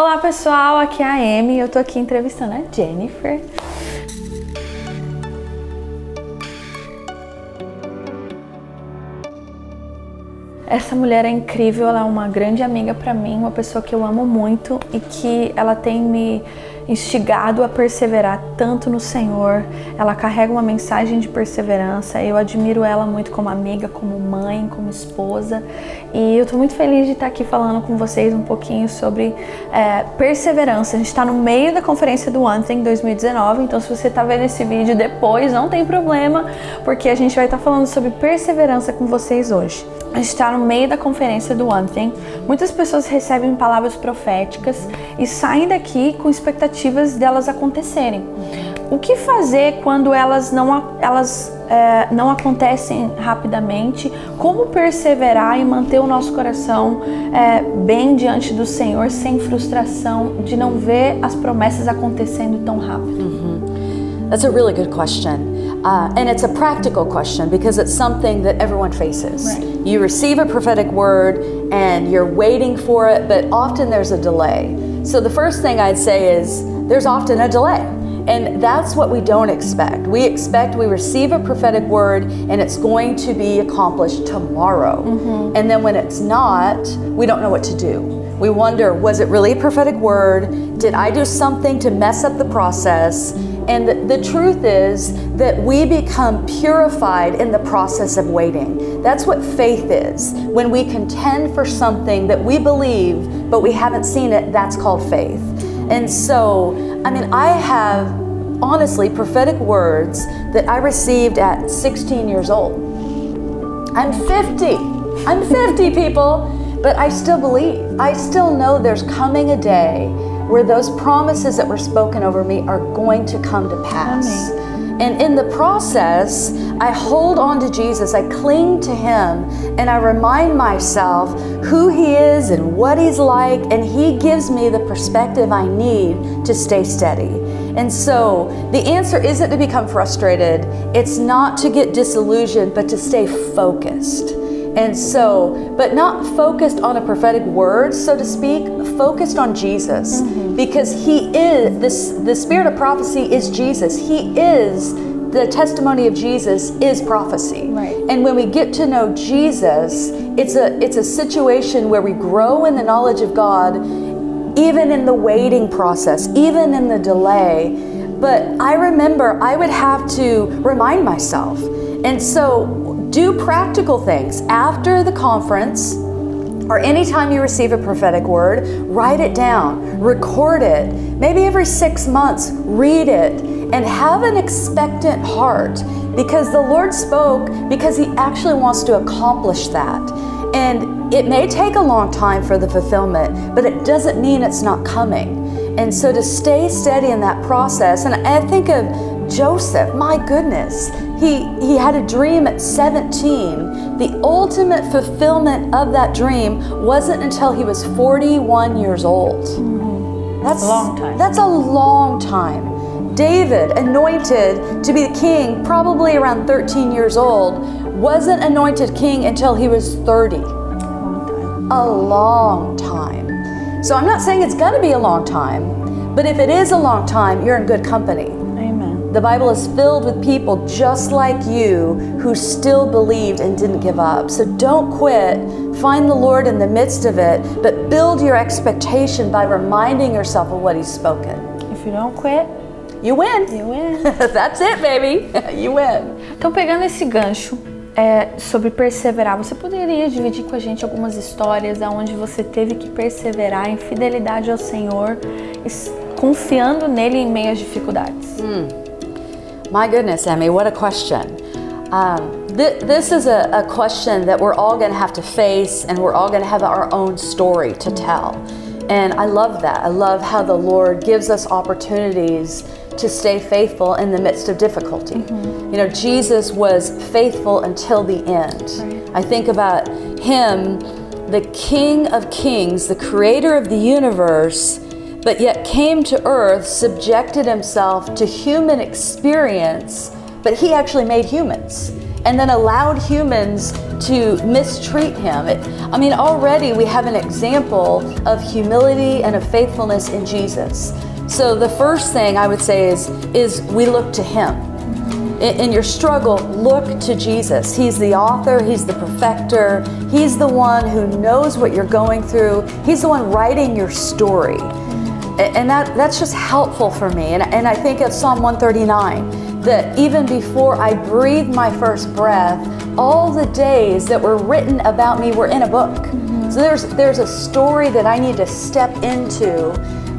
Olá pessoal, aqui é a Amy, eu tô aqui entrevistando a Jennifer. Essa mulher é incrível, ela é uma grande amiga para mim, uma pessoa que eu amo muito e que ela tem me instigado a perseverar tanto no Senhor. Ela carrega uma mensagem de perseverança. Eu admiro ela muito como amiga, como mãe, como esposa. E eu estou muito feliz de estar aqui falando com vocês um pouquinho sobre é, perseverança. A gente está no meio da conferência do Anthem 2019, então se você está vendo esse vídeo depois, não tem problema, porque a gente vai estar falando sobre perseverança com vocês hoje. A gente está no meio da conferência do Anthem. Muitas pessoas recebem palavras proféticas e saem daqui com expectativas delas acontecerem. O que fazer quando elas não, elas, é, não acontecem rapidamente? Como perseverar e manter o nosso coração é, bem diante do Senhor, sem frustração de não ver as promessas acontecendo tão rápido? -hmm. That's a really good question. Uh, and it's a practical question because it's something that everyone faces. Right. You receive a prophetic word and you're waiting for it, but often there's a delay. So the first thing I'd say is there's often a delay. And that's what we don't expect. We expect we receive a prophetic word and it's going to be accomplished tomorrow. Mm-hmm. And then when it's not, we don't know what to do. We wonder, was it really a prophetic word? Did I do something to mess up the process? And the, truth is that we become purified in the process of waiting. That's what faith is. When we contend for something that we believe, but we haven't seen it, that's called faith. And so, I mean, I have honestly prophetic words that I received at 16 years old. I'm 50. I'm 50, people, but I still believe. I still know there's coming a day where those promises that were spoken over me are going to come to pass. Amen. And in the process, I hold on to Jesus, I cling to Him, and I remind myself who He is and what He's like, and He gives me the perspective I need to stay steady. And so the answer isn't to become frustrated, it's not to get disillusioned, but to stay focused. And so, but not focused on a prophetic word, so to speak, focused on Jesus. Mm-hmm. Because he is this the spirit of prophecy is Jesus. He is the testimony of Jesus is prophecy. Right. And when we get to know Jesus, it's a it's a situation where we grow in the knowledge of God even in the waiting process, even in the delay. But I remember I would have to remind myself. And so do practical things. After the conference, or anytime you receive a prophetic word, write it down, record it. Maybe every six months, read it, and have an expectant heart because the Lord spoke because He actually wants to accomplish that. And it may take a long time for the fulfillment, but it doesn't mean it's not coming. And so to stay steady in that process, and I think of Joseph, my goodness, he, he had a dream at 17. The ultimate fulfillment of that dream wasn't until he was 41 years old. Mm-hmm. That's a long time. That's a long time. David, anointed to be the king, probably around 13 years old, wasn't anointed king until he was 30. A long time. So I'm not saying it's going to be a long time, but if it is a long time, you're in good company. The Bible is filled with people just like you who still believed and didn't give up. So don't quit. Find the Lord in the midst of it, but build your expectation by reminding yourself of what He's spoken. If you don't quit, you win. You win. That's it, baby. you win. Então, pegando esse gancho é, sobre perseverar, você poderia dividir com a gente algumas histórias onde você teve que perseverar em fidelidade ao Senhor, confiando nele em meio às dificuldades? Hum. My goodness, Emi, what a question. Um, th- this is a, a question that we're all going to have to face, and we're all going to have our own story to tell. And I love that. I love how the Lord gives us opportunities to stay faithful in the midst of difficulty. Mm-hmm. You know, Jesus was faithful until the end. Right. I think about him, the King of Kings, the creator of the universe but yet came to earth, subjected himself to human experience, but he actually made humans. and then allowed humans to mistreat him. It, I mean, already we have an example of humility and of faithfulness in Jesus. So the first thing I would say is, is we look to him. In, in your struggle, look to Jesus. He's the author, he's the perfecter, he's the one who knows what you're going through, he's the one writing your story. And that, that's just helpful for me. And, and I think of Psalm 139 that even before I breathed my first breath, all the days that were written about me were in a book. Mm-hmm. So there's, there's a story that I need to step into.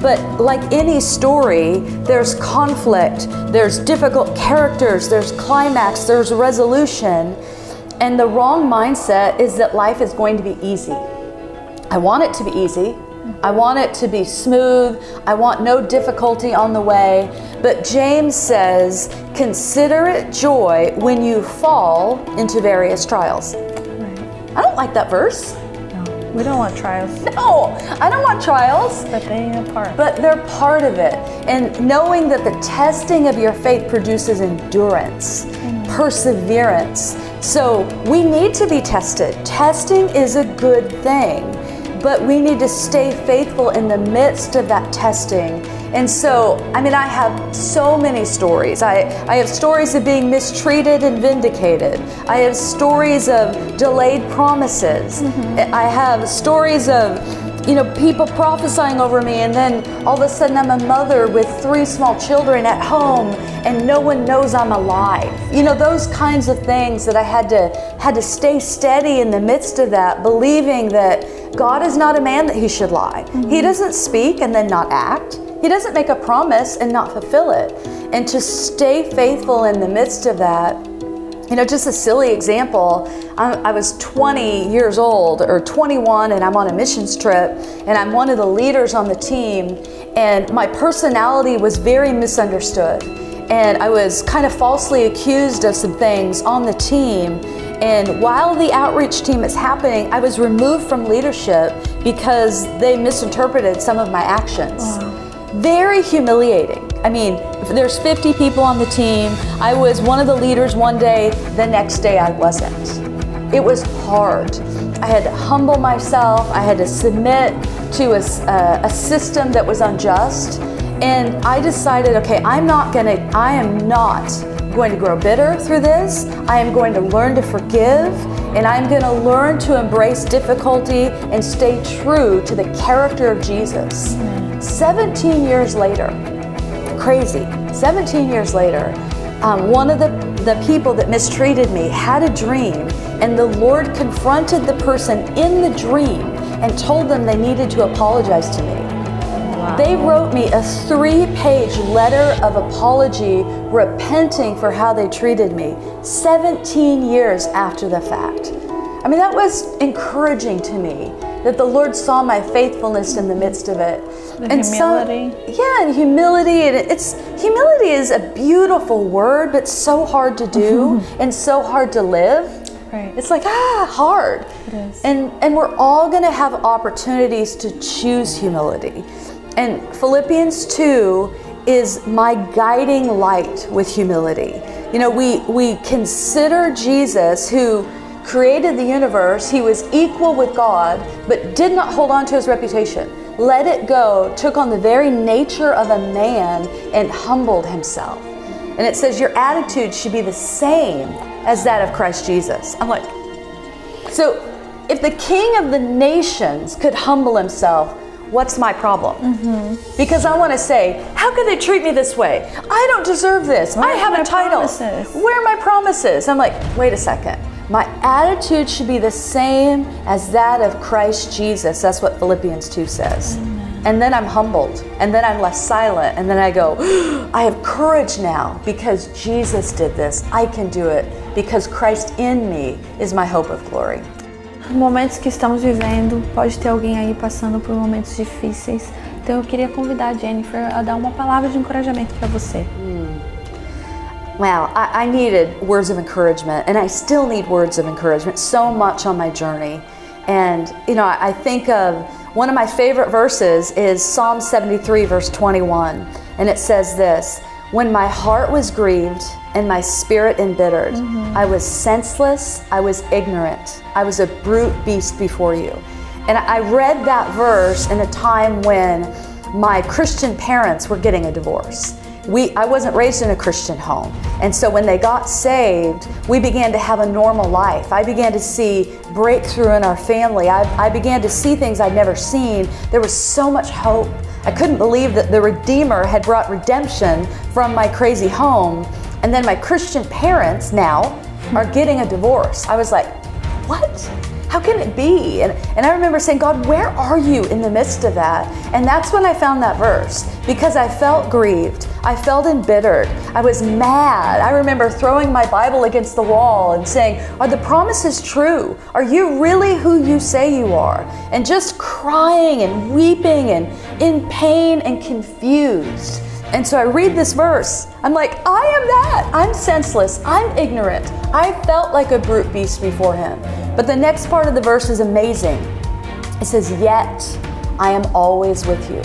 But like any story, there's conflict, there's difficult characters, there's climax, there's resolution. And the wrong mindset is that life is going to be easy. I want it to be easy. I want it to be smooth. I want no difficulty on the way. But James says, consider it joy when you fall into various trials. Right. I don't like that verse. No, we don't want trials. No, I don't want trials. But they are part. But they're part of it. And knowing that the testing of your faith produces endurance, mm. perseverance. So we need to be tested. Testing is a good thing but we need to stay faithful in the midst of that testing. And so, I mean, I have so many stories. I, I have stories of being mistreated and vindicated. I have stories of delayed promises. Mm-hmm. I have stories of you know, people prophesying over me, and then all of a sudden I'm a mother with three small children at home, and no one knows I'm alive. You know, those kinds of things that I had to had to stay steady in the midst of that, believing that God is not a man that he should lie. Mm-hmm. He doesn't speak and then not act. He doesn't make a promise and not fulfill it. And to stay faithful in the midst of that, you know, just a silly example. I, I, was 20 years old or 21, and I'm on a missions trip, and I'm one of the leaders on the team, and my personality was very misunderstood. And I was kind of falsely accused of some things on the team. And while the outreach team is happening, I was removed from leadership because they misinterpreted some of my actions. Wow. Very humiliating. I mean, there's 50 people on the team. I was one of the leaders one day, the next day I wasn't. It was hard. I had to humble myself, I had to submit to a, uh, a system that was unjust. And I decided, okay, I'm not gonna, I am not going to grow bitter through this. I am going to learn to forgive, and I'm going to learn to embrace difficulty and stay true to the character of Jesus. 17 years later, crazy, 17 years later, um, one of the, the people that mistreated me had a dream, and the Lord confronted the person in the dream and told them they needed to apologize to me. They wrote me a three page letter of apology, repenting for how they treated me 17 years after the fact. I mean, that was encouraging to me that the Lord saw my faithfulness in the midst of it. The and humility. So, yeah, and humility. And it's humility is a beautiful word, but so hard to do and so hard to live. Right. It's like ah hard. It is. And and we're all going to have opportunities to choose humility. And Philippians 2 is my guiding light with humility. You know, we, we consider Jesus who created the universe, he was equal with God, but did not hold on to his reputation. Let it go, took on the very nature of a man, and humbled himself. And it says your attitude should be the same as that of Christ Jesus. I'm like, so if the king of the nations could humble himself, what's my problem? Mm-hmm. Because I want to say, how could they treat me this way? I don't deserve this. Where I have a title. Promises? Where are my promises? I'm like, wait a second. My attitude should be the same as that of Christ Jesus. That's what Philippians 2 says. Amen. And then I'm humbled, and then I'm left silent, and then I go, I have courage now because Jesus did this. I can do it because Christ in me is my hope of glory. Momentos que estamos vivendo, pode ter alguém aí passando por momentos difíceis. Então eu queria convidar a Jennifer a dar uma palavra de encorajamento para você. Hmm. Well, I, I needed words of encouragement, and I still need words of encouragement so much on my journey. And, you know, I think of one of my favorite verses is Psalm 73, verse 21. And it says this When my heart was grieved, and my spirit embittered. Mm-hmm. I was senseless, I was ignorant, I was a brute beast before you. And I read that verse in a time when my Christian parents were getting a divorce. We, I wasn't raised in a Christian home. And so when they got saved, we began to have a normal life. I began to see breakthrough in our family. I, I began to see things I'd never seen. There was so much hope. I couldn't believe that the Redeemer had brought redemption from my crazy home. And then my Christian parents now are getting a divorce. I was like, what? How can it be? And, and I remember saying, God, where are you in the midst of that? And that's when I found that verse because I felt grieved. I felt embittered. I was mad. I remember throwing my Bible against the wall and saying, Are the promises true? Are you really who you say you are? And just crying and weeping and in pain and confused. And so I read this verse. I'm like, I am that. I'm senseless. I'm ignorant. I felt like a brute beast before him. But the next part of the verse is amazing. It says, Yet I am always with you.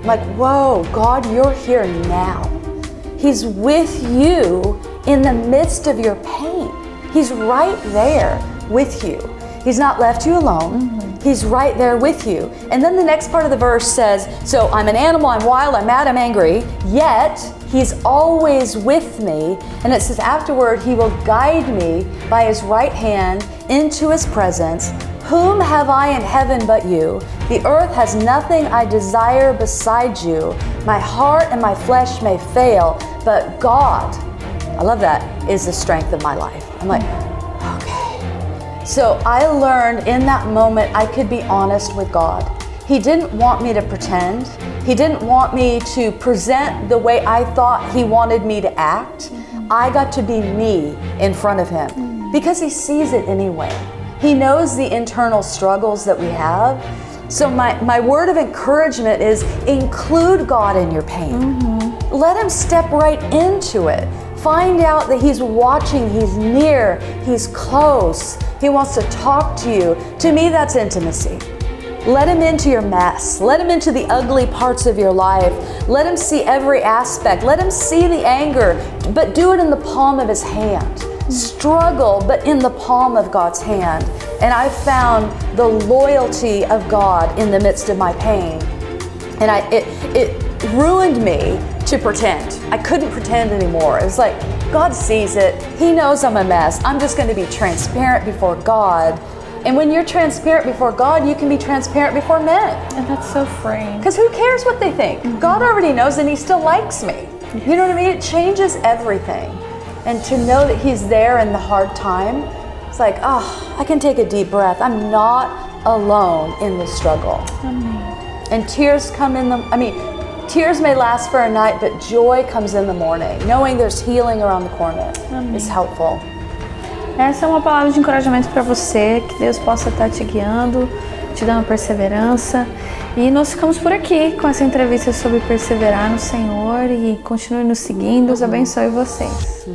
I'm like, whoa, God, you're here now. He's with you in the midst of your pain. He's right there with you. He's not left you alone. Mm-hmm. He's right there with you. And then the next part of the verse says, So I'm an animal, I'm wild, I'm mad, I'm angry, yet He's always with me. And it says, Afterward, He will guide me by His right hand into His presence. Whom have I in heaven but you? The earth has nothing I desire beside you. My heart and my flesh may fail, but God, I love that, is the strength of my life. I'm like. So I learned in that moment I could be honest with God. He didn't want me to pretend. He didn't want me to present the way I thought He wanted me to act. I got to be me in front of Him because He sees it anyway. He knows the internal struggles that we have. So, my, my word of encouragement is include God in your pain. Mm-hmm. Let Him step right into it. Find out that He's watching, He's near, He's close. He wants to talk to you. To me, that's intimacy. Let him into your mess. Let him into the ugly parts of your life. Let him see every aspect. Let him see the anger, but do it in the palm of his hand. Struggle, but in the palm of God's hand. And I found the loyalty of God in the midst of my pain. And I, it, it ruined me to pretend. I couldn't pretend anymore. It was like, God sees it. He knows I'm a mess. I'm just going to be transparent before God. And when you're transparent before God, you can be transparent before men. And that's so freeing. Because who cares what they think? Mm-hmm. God already knows and He still likes me. You know what I mean? It changes everything. And to know that He's there in the hard time, it's like, oh, I can take a deep breath. I'm not alone in the struggle. And tears come in the, I mean, tears may last for a night, but joy comes in the morning. Knowing there's healing around the corner is helpful. Essa é uma palavra de encorajamento para você, que Deus possa estar te guiando, te dando perseverança. E nós ficamos por aqui com essa entrevista sobre perseverar no Senhor e continue nos seguindo. Deus abençoe vocês.